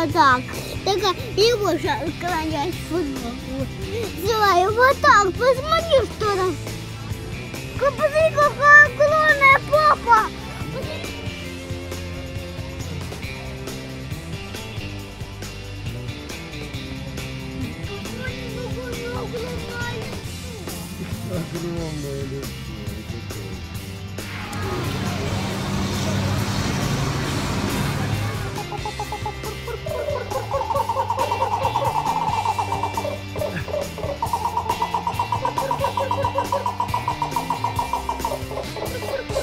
вот так. Так и можно склонять футболку. Сделай вот так, посмотри, что там. Посмотри, какая огромная попа. Огромное лицо.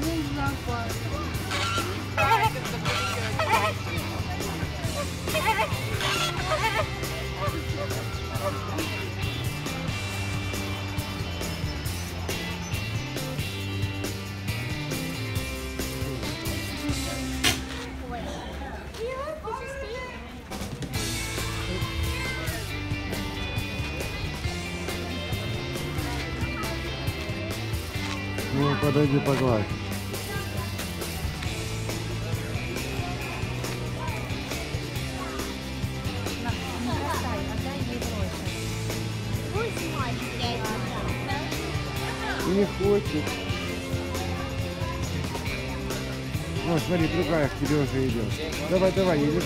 Ну, запах. Ну, подойди погладь. Не хочет. Ну, смотри, другая к тебе уже идет. Давай, давай, едем.